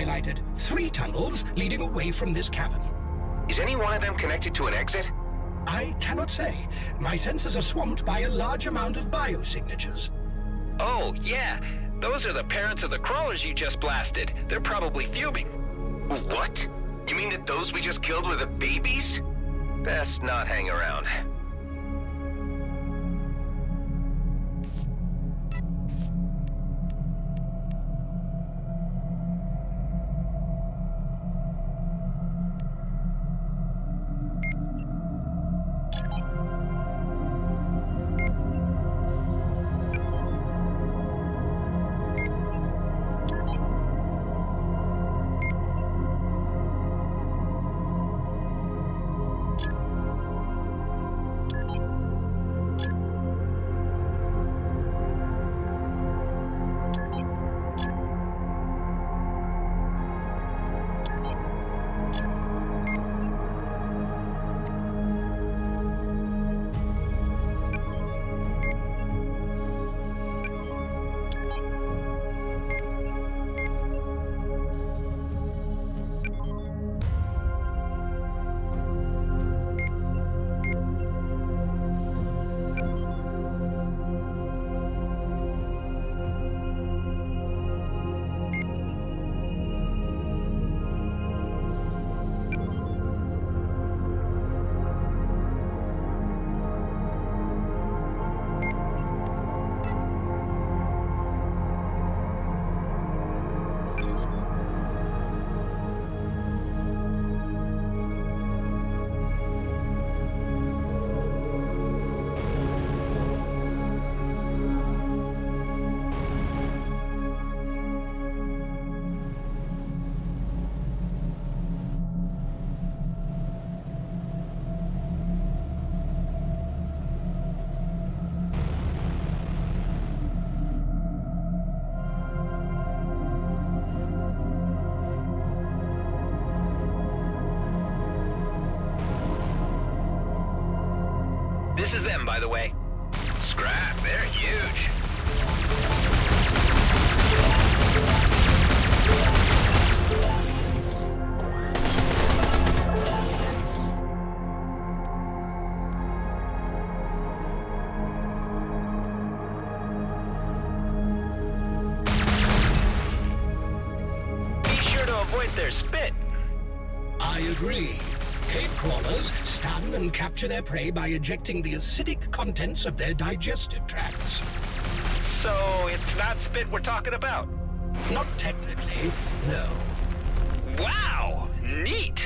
highlighted three tunnels leading away from this cavern. Is any one of them connected to an exit? I cannot say. My sensors are swamped by a large amount of biosignatures. Oh, yeah. Those are the parents of the crawlers you just blasted. They're probably fuming. What? You mean that those we just killed were the babies? Best not hang around. By the way. Capture their prey by ejecting the acidic contents of their digestive tracts. So it's not spit we're talking about. Not technically, no. Wow! Neat!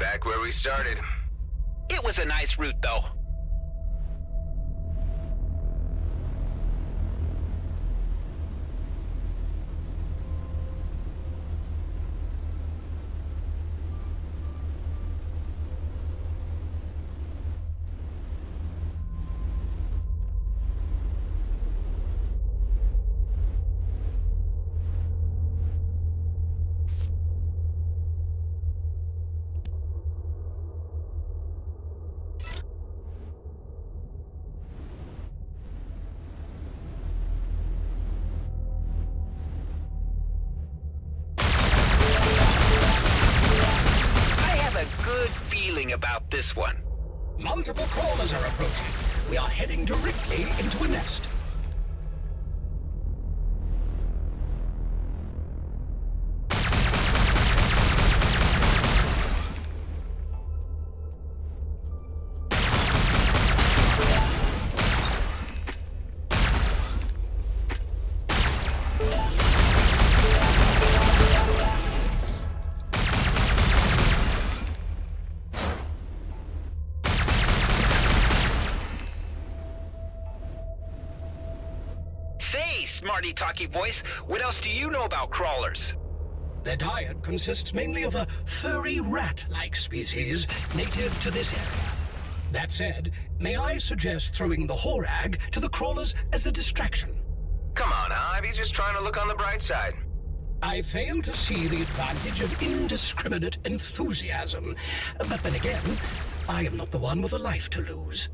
Back where we started. It was a nice route, though. Approaching. We are heading directly into a nest. Talky voice, what else do you know about crawlers? Their diet consists mainly of a furry rat-like species native to this area. That said, may I suggest throwing the Horag to the crawlers as a distraction? Come on, Hive, he's just trying to look on the bright side. I fail to see the advantage of indiscriminate enthusiasm. But then again, I am not the one with a life to lose.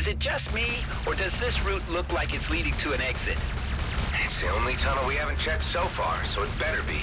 Is it just me, or does this route look like it's leading to an exit? It's the only tunnel we haven't checked so far, so it better be.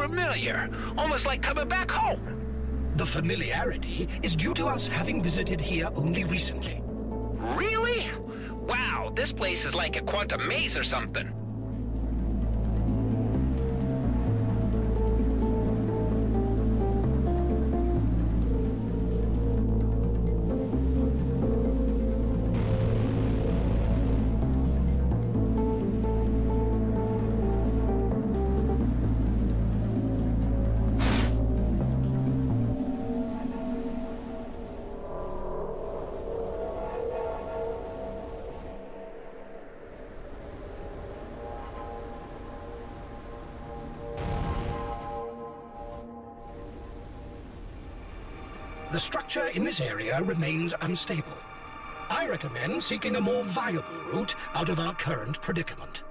Familiar. Almost like coming back home. The familiarity is due to us having visited here only recently. Really? Wow, this place is like a quantum maze or something. Area remains unstable. I recommend seeking a more viable route out of our current predicament.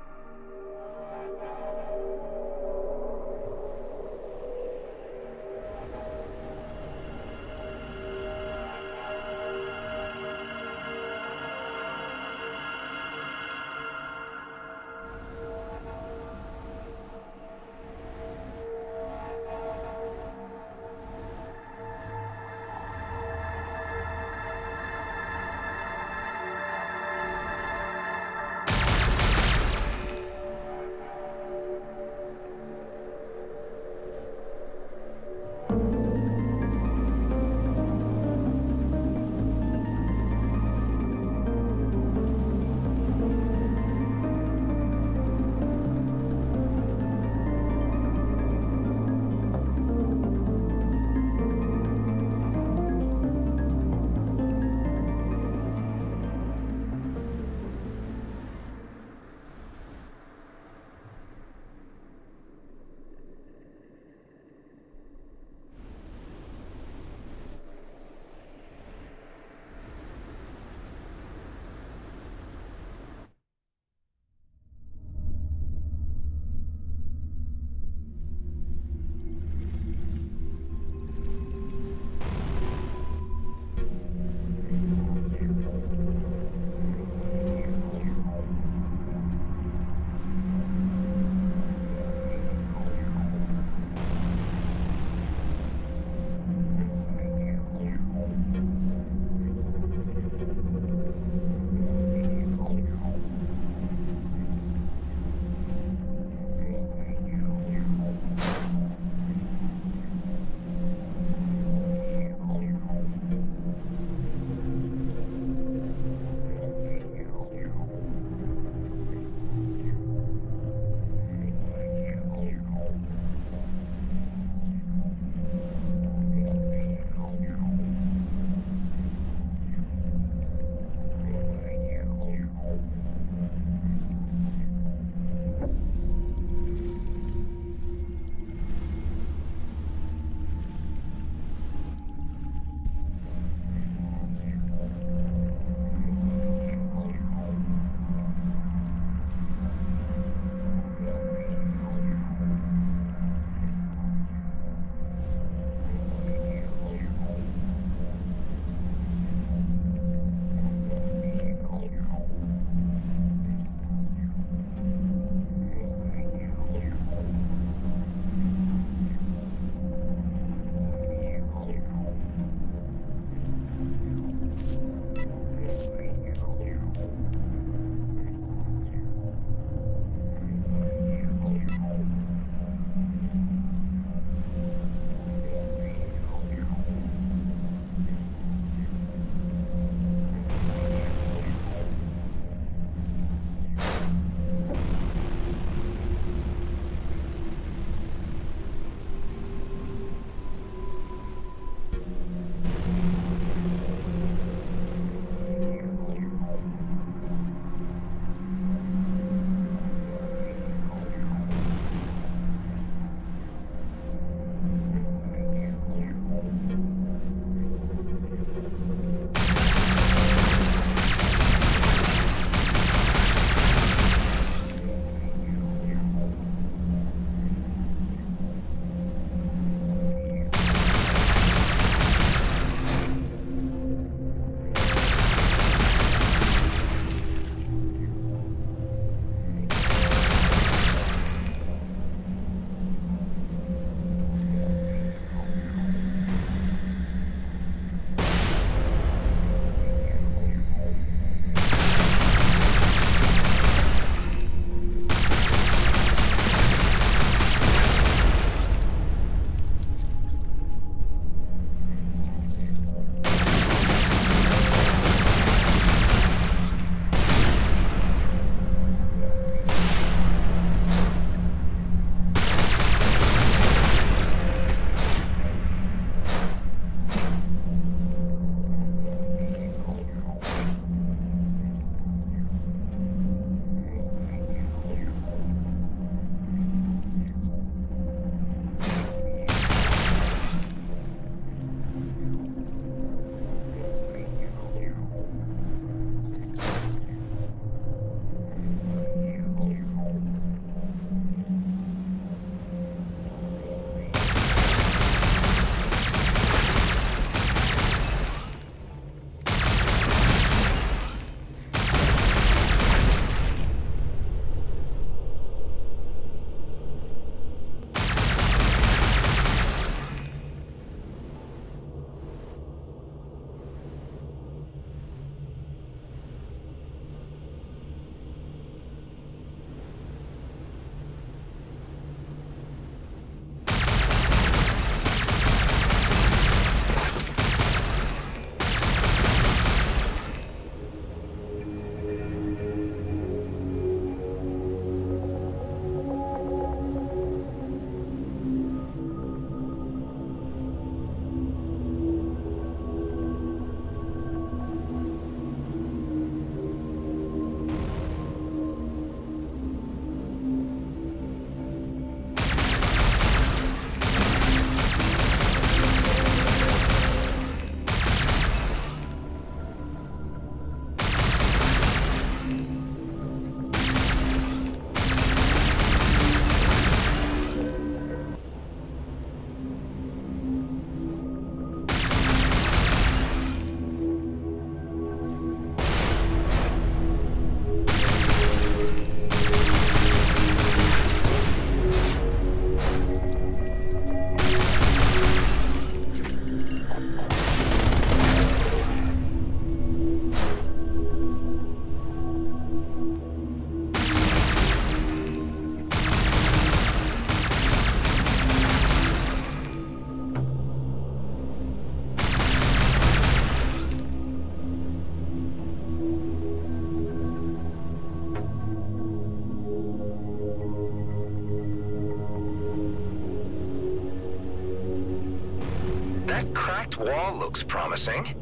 Promising.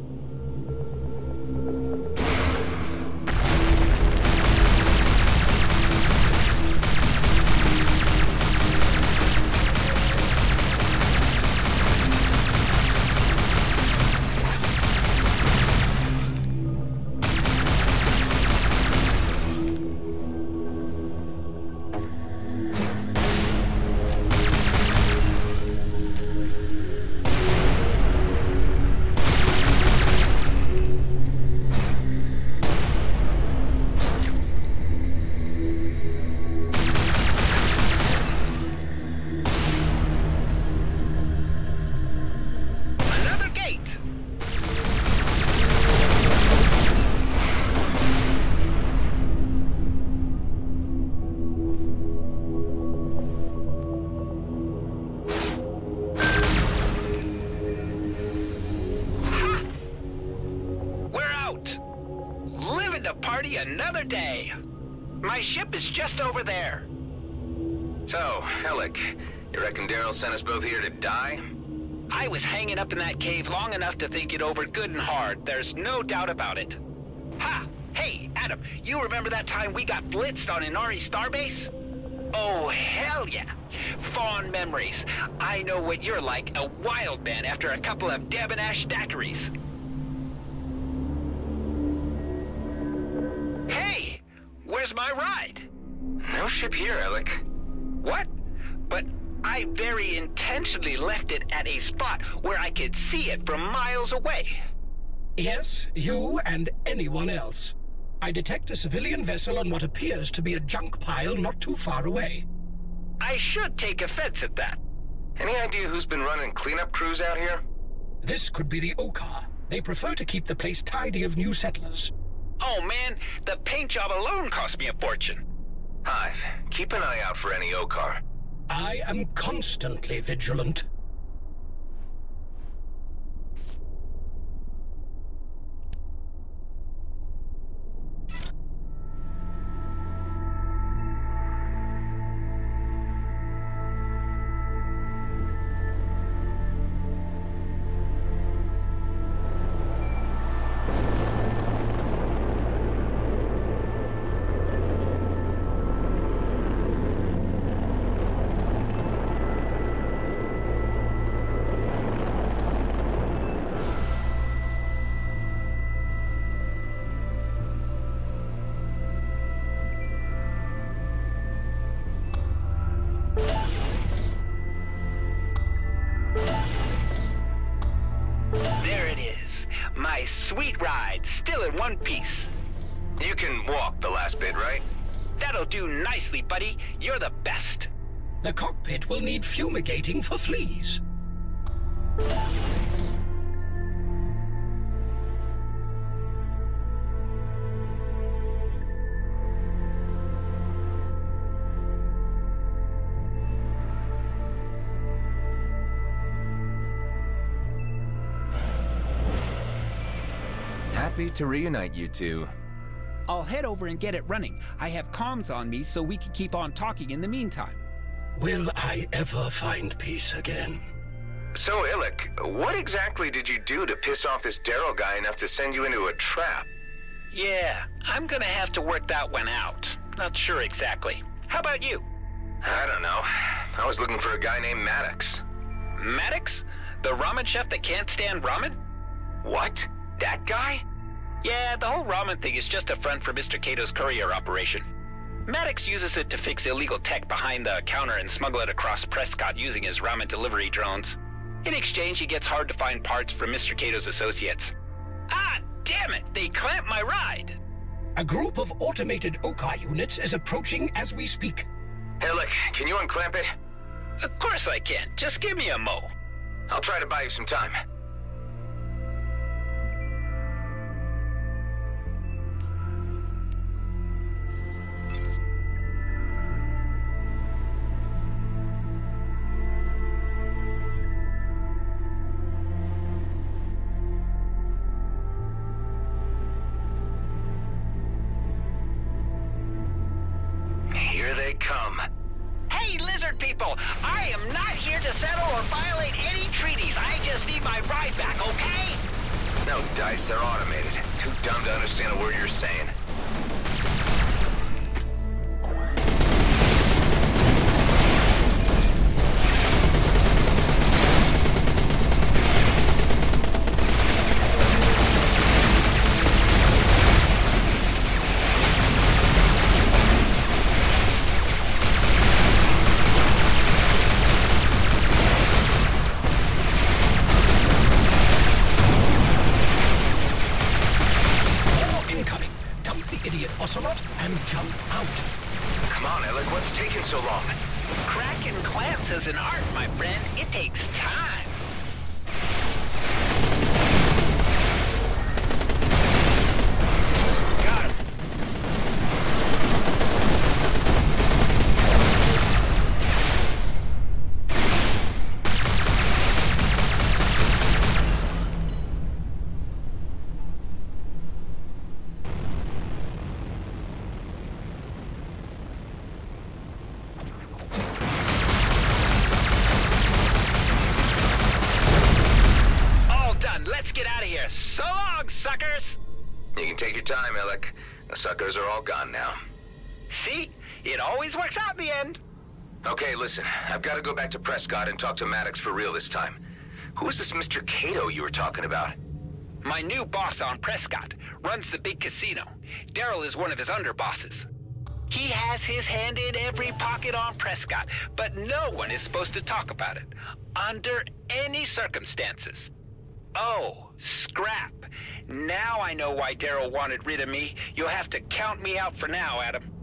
Is just over there. So, Alec, you reckon Daryl sent us both here to die? I was hanging up in that cave long enough to think it over good and hard. There's no doubt about it. Ha! Hey, Adam, you remember that time we got blitzed on Inari Starbase? Oh, hell yeah! Fond memories. I know what you're like, a wild man after a couple of debonair daiquiris. No ship here, Alec. What? But I very intentionally left it at a spot where I could see it from miles away. Yes, you and anyone else. I detect a civilian vessel on what appears to be a junk pile not too far away. I should take offense at that. Any idea who's been running cleanup crews out here? This could be the Okkar. They prefer to keep the place tidy of new settlers. Oh man, the paint job alone cost me a fortune. Hive, keep an eye out for any Okkar. I am constantly vigilant. One piece. You can walk the last bit, right? That'll do nicely, buddy. You're the best. The cockpit will need fumigating for fleas. To reunite you two. I'll head over and get it running. I have comms on me so we can keep on talking in the meantime. Will I ever find peace again? So, Illick, what exactly did you do to piss off this Daryl guy enough to send you into a trap? Yeah, I'm gonna have to work that one out. Not sure exactly. How about you? I don't know. I was looking for a guy named Maddox. Maddox? The ramen chef that can't stand ramen? What? That guy? Yeah, the whole ramen thing is just a front for Mr. Cato's courier operation. Maddox uses it to fix illegal tech behind the counter and smuggle it across Prescott using his ramen delivery drones. In exchange, he gets hard to find parts from Mr. Cato's associates. Ah, damn it! They clamped my ride! A group of automated Okkar units is approaching as we speak. Illick, can you unclamp it? Of course I can. Just give me a mo. I'll try to buy you some time. Here they come. Hey, lizard people! I am not here to settle or violate any treaties. I just need my ride back, okay? No, Dice, they're automated. Too dumb to understand a word you're saying. Back to Prescott and talk to Maddox for real this time. Who is this Mr. Cato you were talking about? My new boss on Prescott runs the big casino. Daryl is one of his underbosses. He has his hand in every pocket on Prescott, but no one is supposed to talk about it. Under any circumstances. Oh, scrap. Now I know why Daryl wanted rid of me. You'll have to count me out for now, Adam.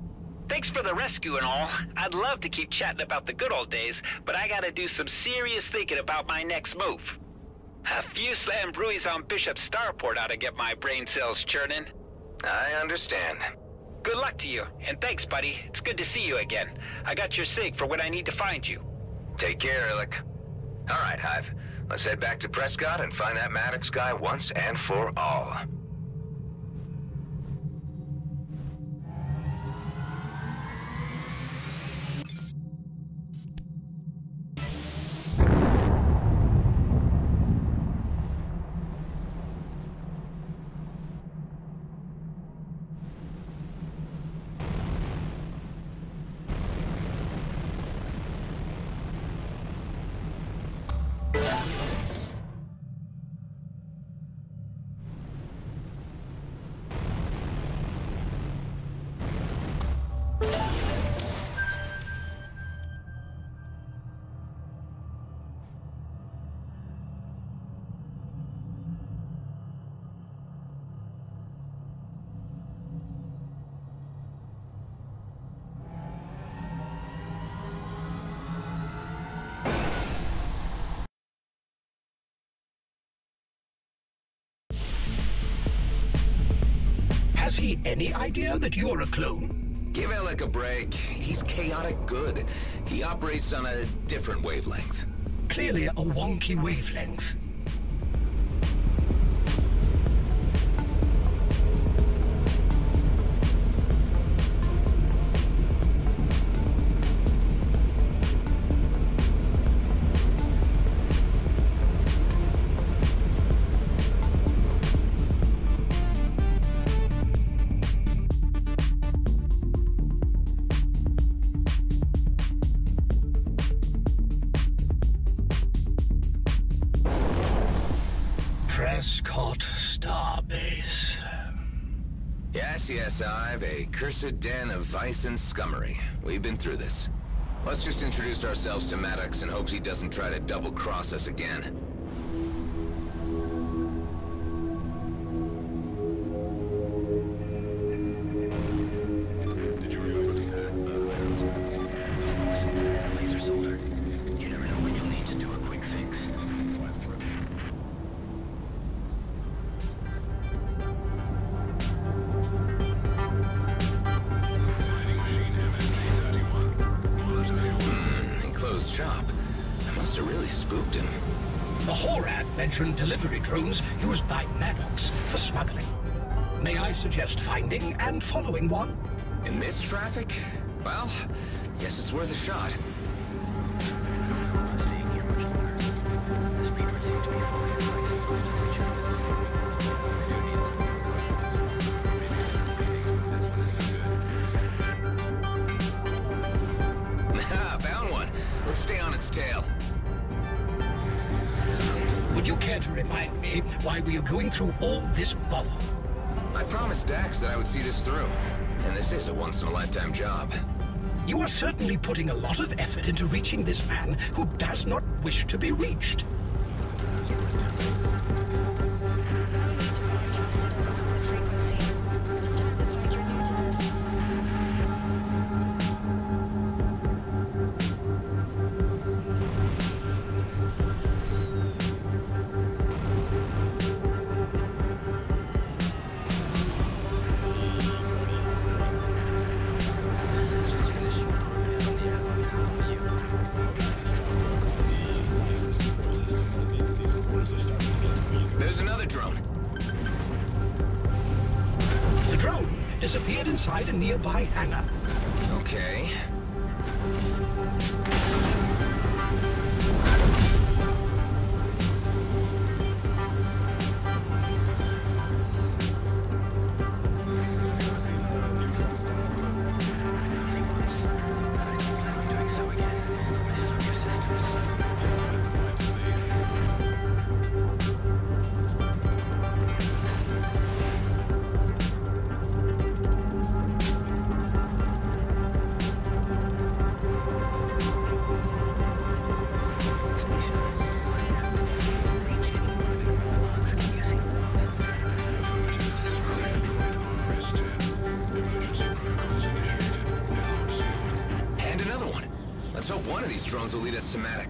Thanks for the rescue and all. I'd love to keep chatting about the good old days, but I gotta do some serious thinking about my next move. A few slam brewies on Bishop Starport ought to get my brain cells churning. I understand. Good luck to you, and thanks, buddy. It's good to see you again. I got your sig for when I need to find you. Take care, Alec. All right, Hive. Let's head back to Prescott and find that Maddox guy once and for all. Any idea that you're a clone? Give Alec a break. He's chaotic good. He operates on a different wavelength. Clearly a wonky wavelength. Prescott Starbase. Yes, yes, I've a cursed den of vice and scummery. We've been through this. Let's just introduce ourselves to Maddox and hope he doesn't try to double-cross us again. one? In this traffic? Well, guess it's worth a shot. Ah, found one. Let's stay on its tail. Would you care to remind me why we are going through all this bother? I promised Dax that I would see this through. And this is a once-in-a-lifetime job. You are certainly putting a lot of effort into reaching this man who does not wish to be reached. Drones will lead us to Maddox.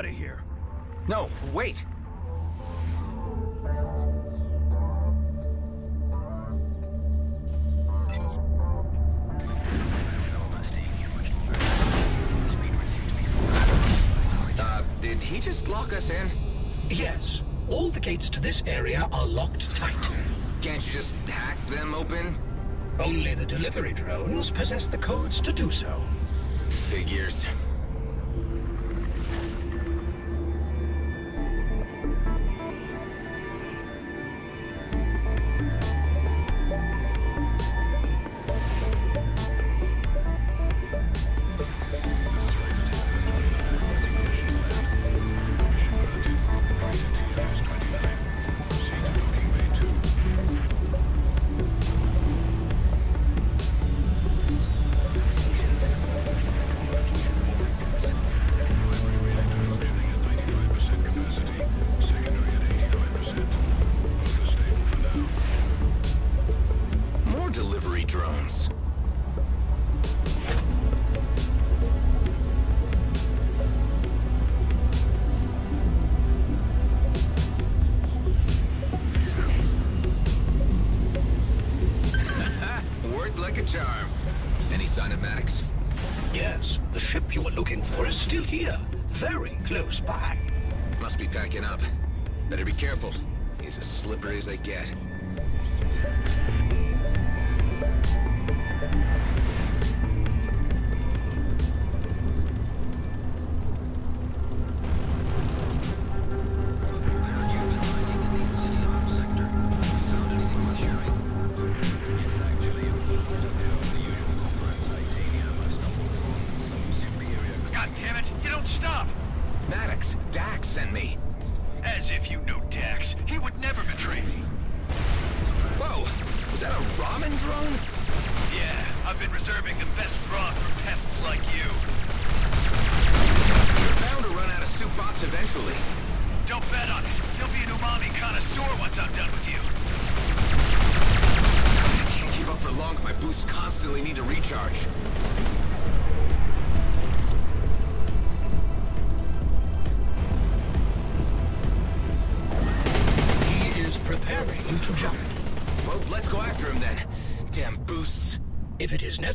Out of here. No, wait. Uh, did he just lock us in? Yes, all the gates to this area are locked tight. Can't you just hack them open? Only the delivery drones possess the codes to do so. Figures.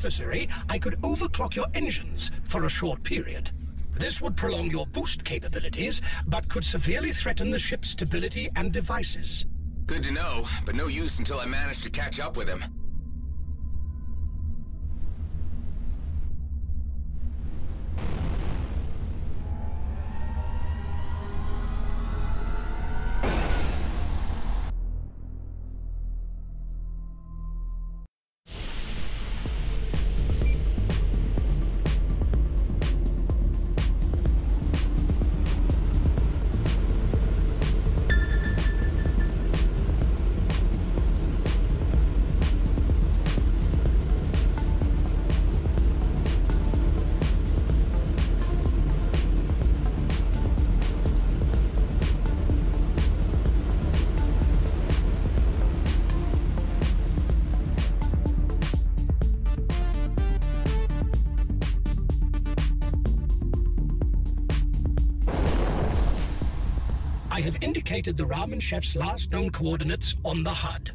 Necessary, I could overclock your engines for a short period. This would prolong your boost capabilities, but could severely threaten the ship's stability and devices. Good to know, but no use until I manage to catch up with him. Have indicated the ramen chef's last known coordinates on the HUD.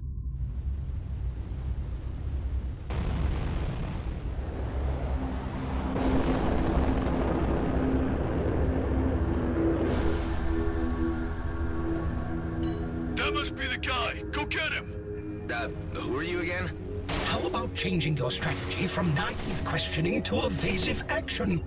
That must be the guy. Go get him. Uh, who are you again? How about changing your strategy from naive questioning to evasive action?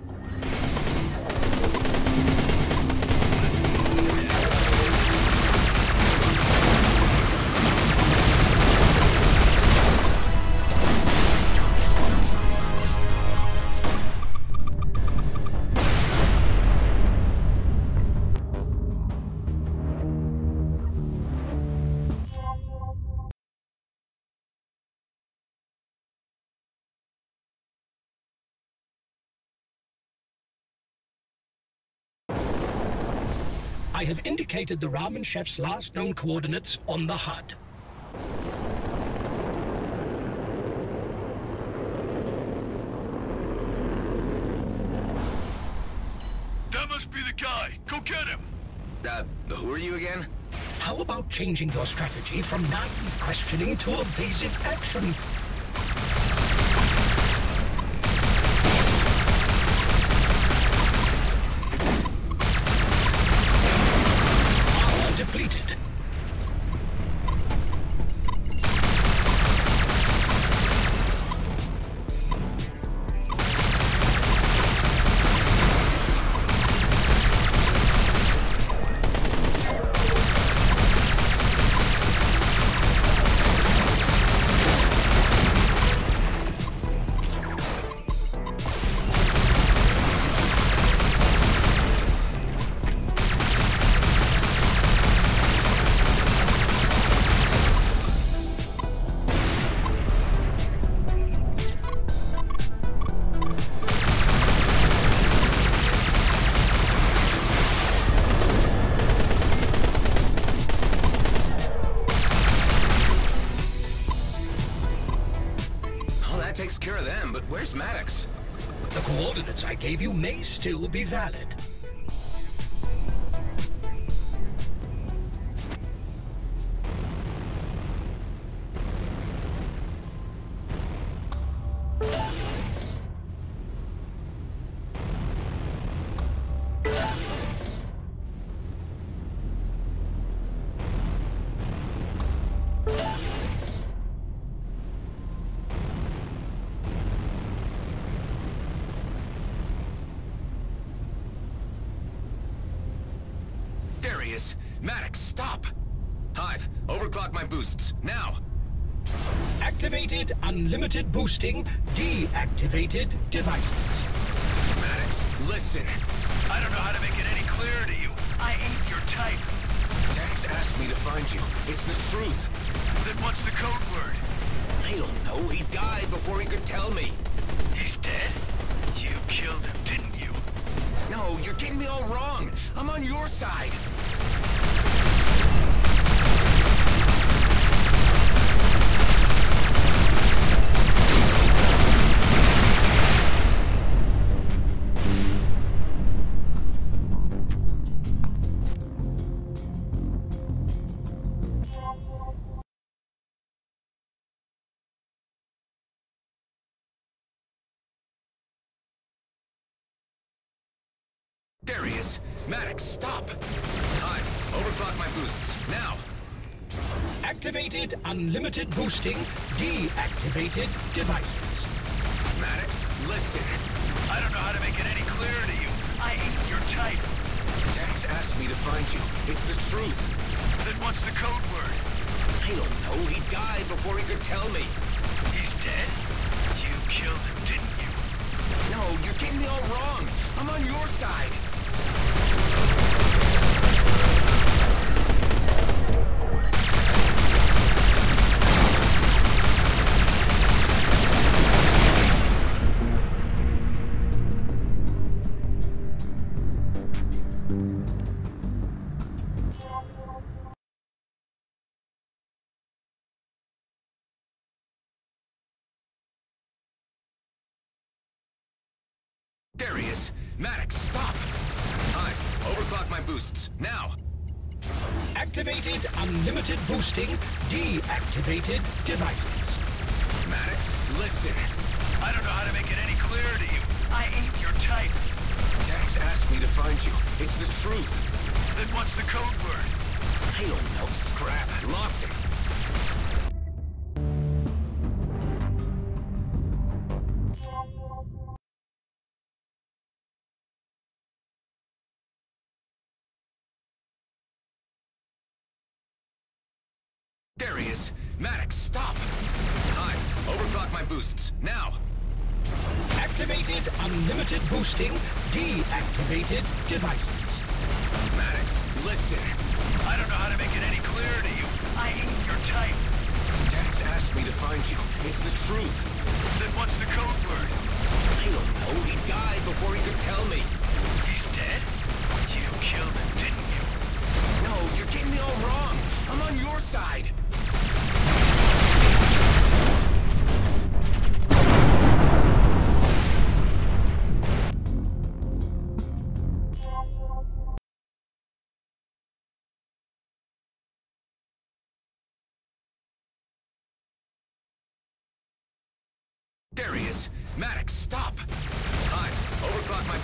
I have indicated the ramen chef's last known coordinates on the HUD. That must be the guy. Go get him. Uh, who are you again? How about changing your strategy from naive questioning to evasive action? That takes care of them, but where's Maddox? The coordinates I gave you may still be valid. Boosting. Deactivated devices. Maddox, listen. I don't know how to make it any clearer to you. I ain't your type. Dax asked me to find you. It's the truth. Then what's the code word? I don't know. He died before he could tell me. He's dead? You killed him, didn't you? No, you're getting me all wrong. I'm on your side. Unlimited boosting. Deactivated devices. Maddox, listen. I don't know how to make it any clearer to you. I ain't your type. Dax asked me to find you. It's the truth. Then what's the code word? I don't know. He died before he could tell me. He's dead? You killed him, didn't you? No, you're getting me all wrong. I'm on your side. Boosts, now! Activated unlimited boosting. Deactivated devices. Maddox, listen. I don't know how to make it any clearer to you. I ain't your type. Dax asked me to find you. It's the truth. Then what's the code word? I don't know. Scrap. I lost him. Is. Stop! Hive, overclock my boosts, now! Activated unlimited boosting. Deactivated devices. Maddox, listen. I don't know how to make it any clearer to you. I ain't your type. Dax asked me to find you. It's the truth. Then what's the code word? I don't know. He died before he could tell me. He's dead? You killed him, didn't you? No, you're getting me all wrong. I'm on your side.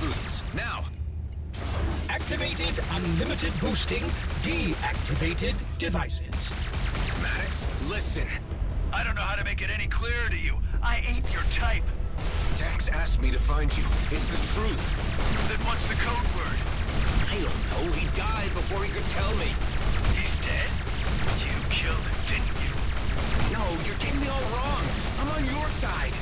Boosts, now! Activated unlimited boosting. Deactivated devices. Maddox, listen. I don't know how to make it any clearer to you. I ain't your type. Dax asked me to find you. It's the truth. Then what's the code word? I don't know. He died before he could tell me. He's dead? You killed him, didn't you? No, you're getting me all wrong. I'm on your side.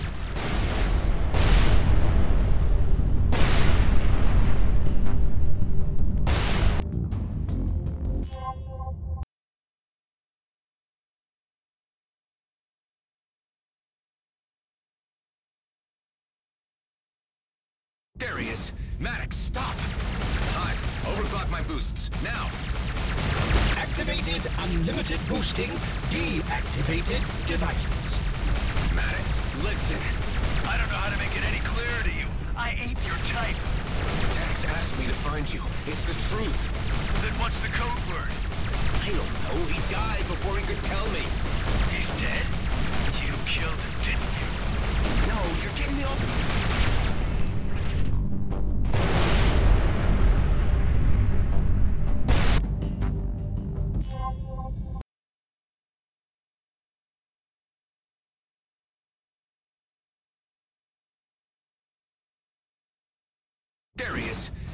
Maddox, stop! Hive, overclock my boosts, now! Activated unlimited boosting. Deactivated devices. Maddox, listen. I don't know how to make it any clearer to you. I ain't your type. Dax asked me to find you. It's the truth. Then what's the code word? I don't know. He died before he could tell me. He's dead? You killed him, didn't you? No, you're getting me all...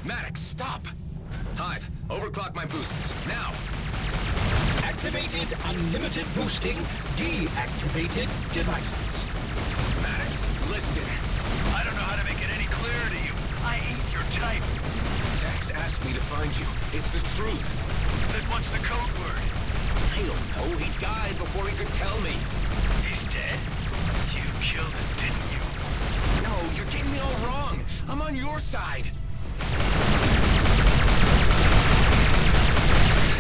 Maddox, stop! Hive, overclock my boosts, now! Activated unlimited boosting. Deactivated devices. Maddox, listen. I don't know how to make it any clearer to you. I ain't your type. Dax asked me to find you. It's the truth. Then what's the code word? I don't know. He died before he could tell me. He's dead? You killed him, didn't you? No, you're getting me all wrong. I'm on your side.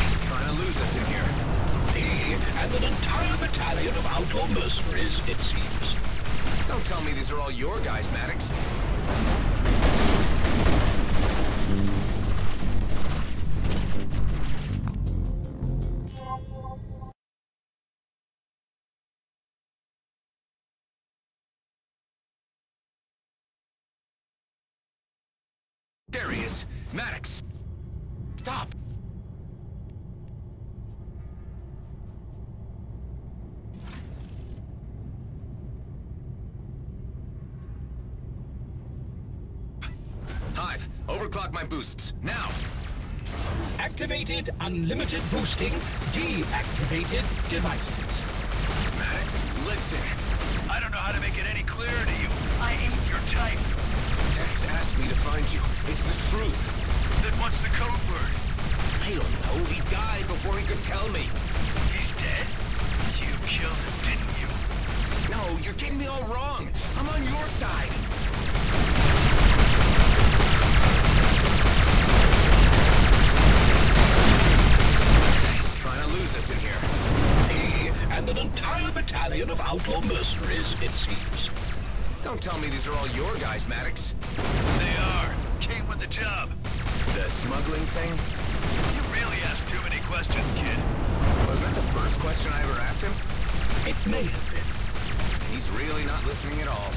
He's trying to lose us in here. He and an entire battalion of outlaw mercenaries, it seems. Don't tell me these are all your guys, Maddox. Is. Maddox. Stop. Hive, overclock my boosts, now! Activated unlimited boosting. Deactivated devices. Maddox, listen. I don't know how to make it any clearer to you. I ain't your type. Dax asked me to find you. It's the truth. Then what's the code word? I don't know. He died before he could tell me. He's dead? You killed him, didn't you? No, you're getting me all wrong. I'm on your side. He's trying to lose us in here. He and an entire battalion of outlaw mercenaries, it seems. Don't tell me these are all your guys, Maddox. They are. Came with the job. The smuggling thing? You really ask too many questions, kid. Was that the first question I ever asked him? It may have been. He's really not listening at all.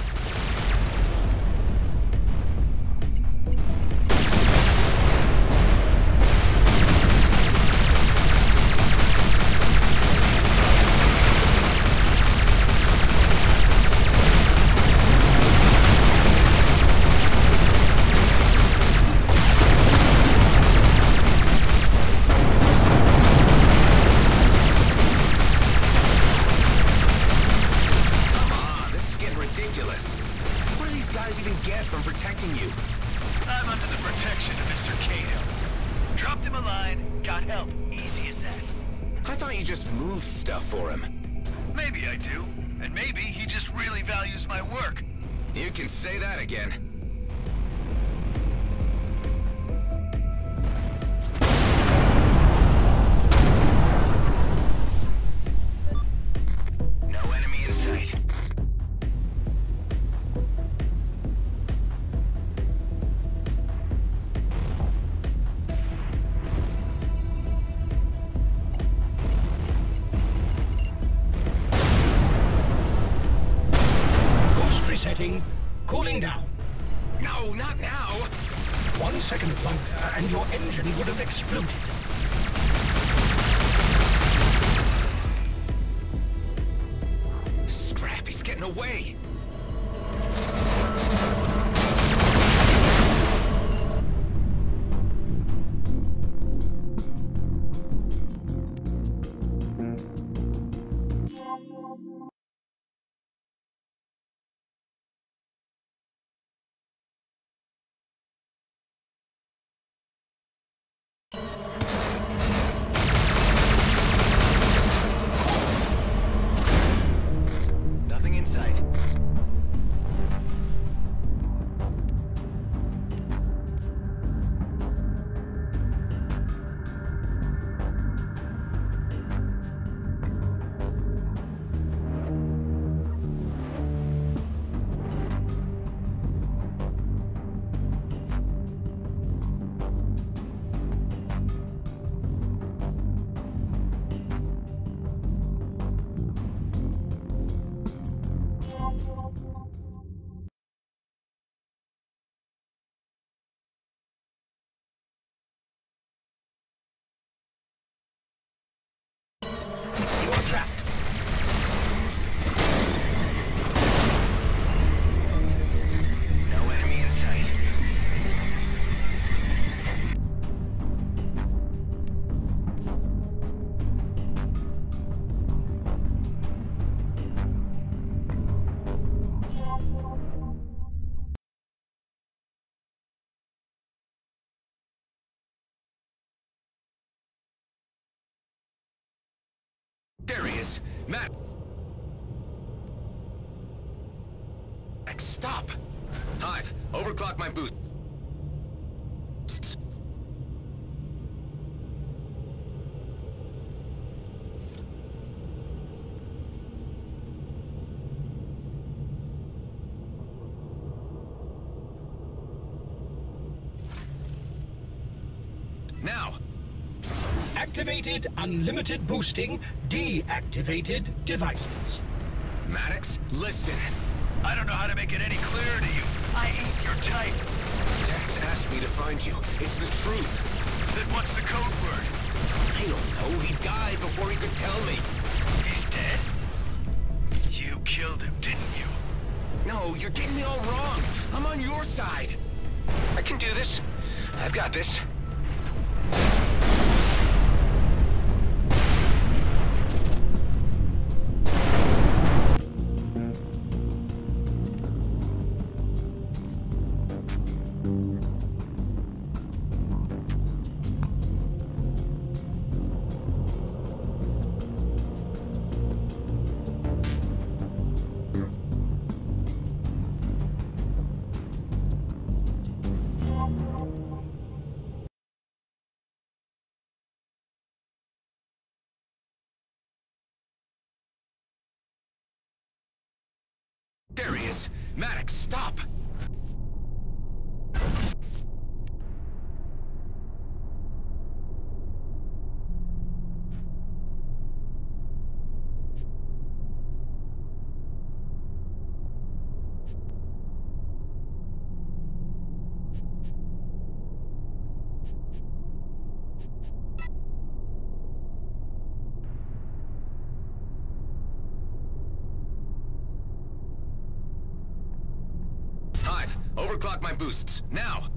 Matt! Stop! Hive, overclock my boost. Now! Activated unlimited boosting, deactivated devices. Maddox, listen! I don't know how to make it any clearer to you. I ain't your type. Dax asked me to find you. It's the truth. Then what's the code word? I don't know. He died before he could tell me. He's dead? You killed him, didn't you? No, you're getting me all wrong. I'm on your side. I can do this. I've got this. Overclock my boosts. Now!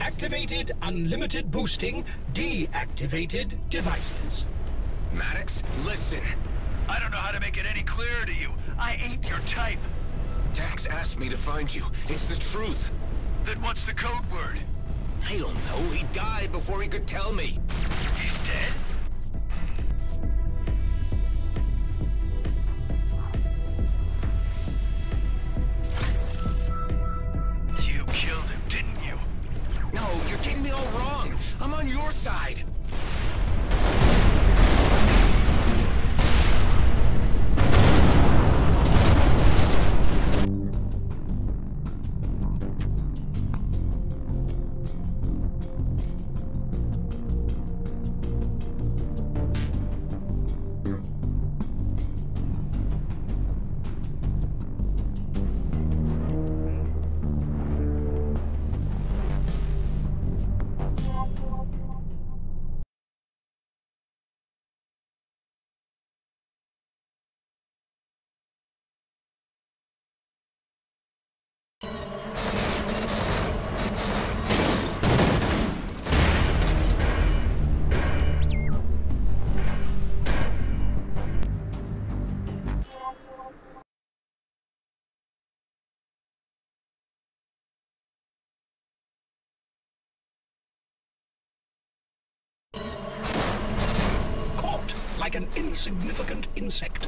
Activated unlimited boosting, deactivated devices. Maddox, listen! I don't know how to make it any clearer to you. I ain't your type. Dax asked me to find you. It's the truth. Then what's the code word? I don't know. He died before he could tell me. He's side. Like an insignificant insect.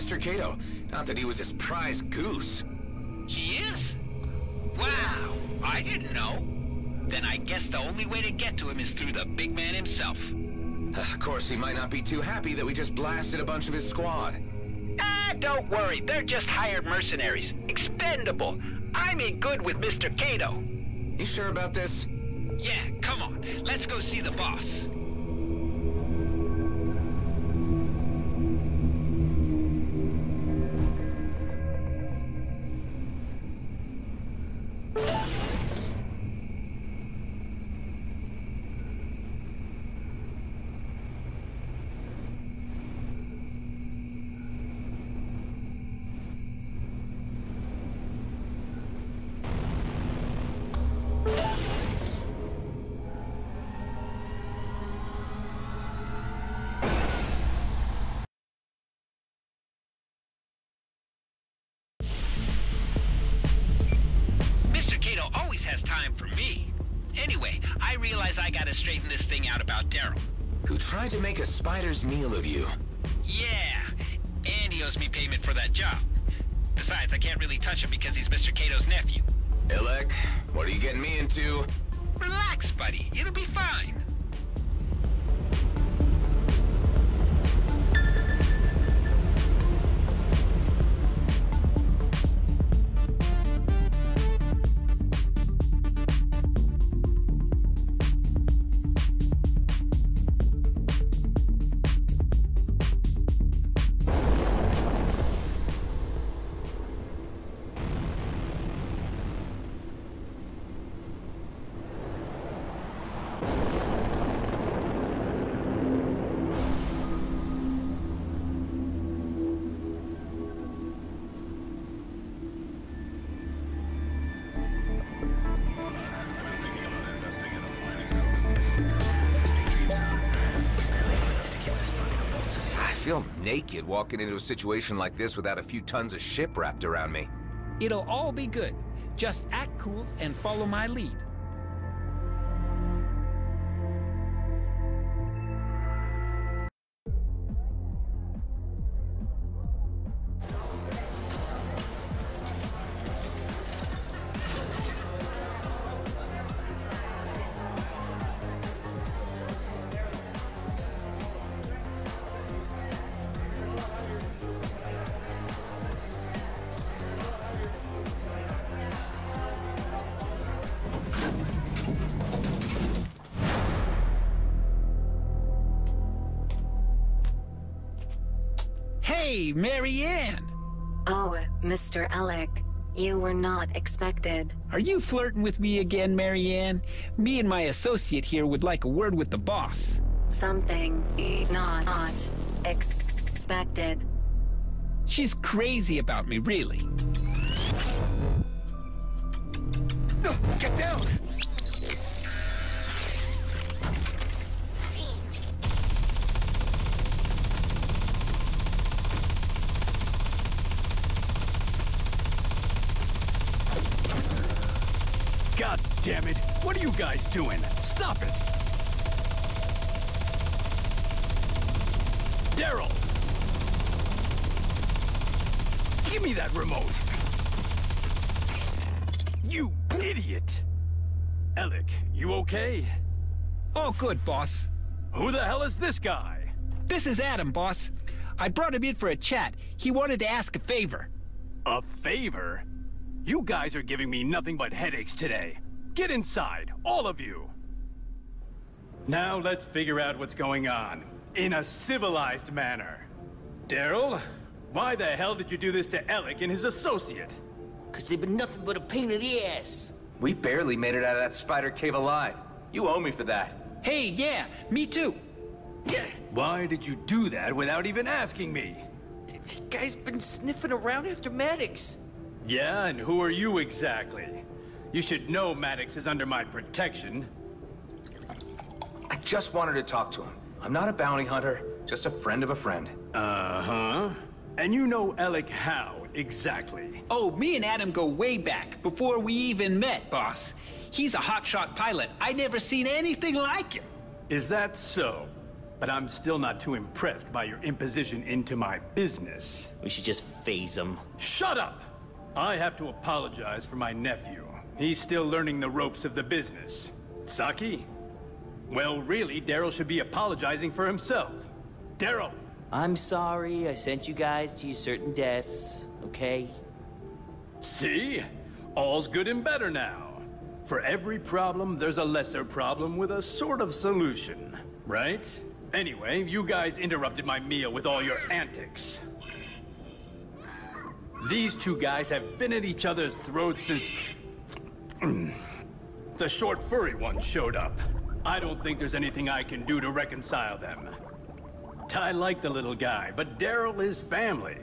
Mr. Cato, not that he was his prize goose. He is? Wow, I didn't know. Then I guess the only way to get to him is through the big man himself. Of course, he might not be too happy that we just blasted a bunch of his squad. Ah, don't worry, they're just hired mercenaries. Expendable. I'm in good with Mr. Cato. You sure about this? Yeah, come on, let's go see the boss. A meal of you? Yeah, and he owes me payment for that job. Besides, I can't really touch him because he's Mr. Cato's nephew. Ilek, what are you getting me into? Relax, buddy. It'll be fine. Naked walking into a situation like this without a few tons of ship wrapped around me. It'll all be good. Just act cool and follow my lead. Are you flirting with me again, Marianne? Me and my associate here would like a word with the boss. Something not, not ex- expected. She's crazy about me, really. Get down! God damn it! What are you guys doing? Stop it! Daryl! Give me that remote! You idiot! Alec, you okay? All good, boss. Who the hell is this guy? This is Adam, boss. I brought him in for a chat. He wanted to ask a favor. A favor? You guys are giving me nothing but headaches today. Get inside, all of you. Now let's figure out what's going on. In a civilized manner. Daryl, why the hell did you do this to Alec and his associate? Cause they've been nothing but a pain in the ass. We barely made it out of that spider cave alive. You owe me for that. Hey, yeah, me too. Why did you do that without even asking me? The guy's been sniffing around after Maddox. Yeah, and who are you exactly? You should know Maddox is under my protection. I just wanted to talk to him. I'm not a bounty hunter, just a friend of a friend. Uh-huh. And you know Alec how, exactly? Oh, me and Adam go way back, before we even met, boss. He's a hotshot pilot. I never seen anything like him. Is that so? But I'm still not too impressed by your imposition into my business. We should just phase him. Shut up! I have to apologize for my nephew. He's still learning the ropes of the business. Saki? Well, really, Daryl should be apologizing for himself. Daryl! I'm sorry I sent you guys to your certain deaths, okay? See? All's good and better now. For every problem, there's a lesser problem with a sort of solution, right? Anyway, you guys interrupted my meal with all your antics. These two guys have been at each other's throats since... the short furry one showed up. I don't think there's anything I can do to reconcile them. I like the little guy, but Daryl is family.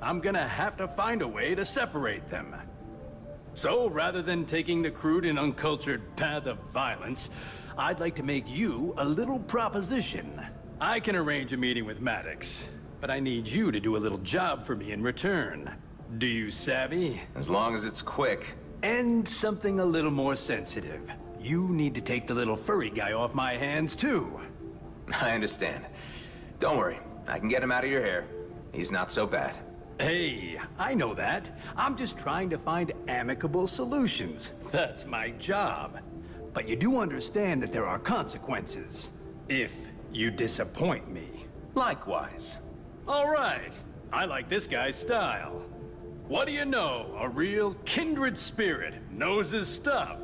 I'm gonna have to find a way to separate them. So, rather than taking the crude and uncultured path of violence, I'd like to make you a little proposition. I can arrange a meeting with Maddox, but I need you to do a little job for me in return. Do you savvy? As long as it's quick. And something a little more sensitive. You need to take the little furry guy off my hands, too. I understand. Don't worry, I can get him out of your hair. He's not so bad. Hey, I know that. I'm just trying to find amicable solutions. That's my job. But you do understand that there are consequences. If you disappoint me. Likewise. All right. I like this guy's style. What do you know? A real kindred spirit knows his stuff.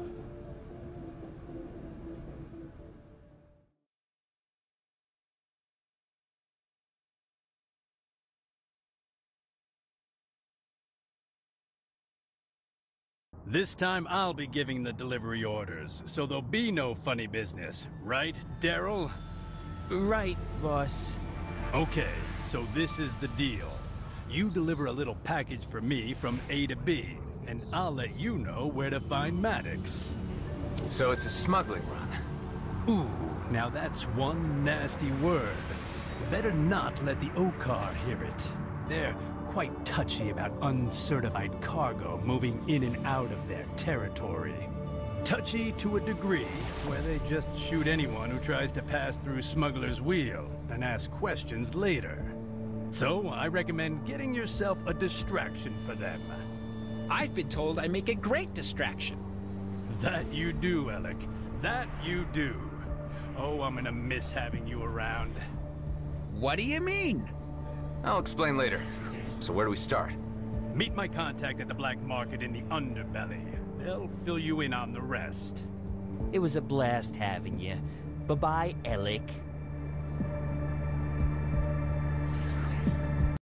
This time I'll be giving the delivery orders, so there'll be no funny business, right, Daryl? Right, boss. Okay, so this is the deal. You deliver a little package for me from A to B, and I'll let you know where to find Maddox. So it's a smuggling run. Ooh, now that's one nasty word. better not let the Okkar hear it. They're quite touchy about uncertified cargo moving in and out of their territory. Touchy to a degree, where they just shoot anyone who tries to pass through Smuggler's Wheel and ask questions later. So I recommend getting yourself a distraction for them. I've been told I make a great distraction. That you do, Alec. That you do. Oh, I'm gonna miss having you around. What do you mean? I'll explain later. So where do we start? Meet my contact at the black market in the underbelly. They'll fill you in on the rest. It was a blast having you. Bye-bye, Alec.